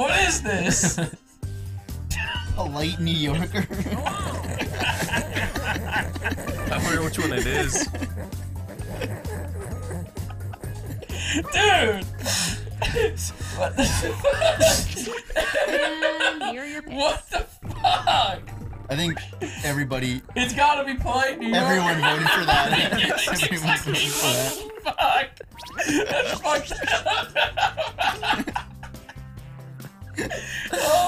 What is this? A light New Yorker. I wonder which one it is. Dude! what the And here are your picks. What the fuck? I think everybody, It's gotta be polite New York. everyone voted for that. Yes, everyone voted for that. Fuck. That's fucked up. Oh.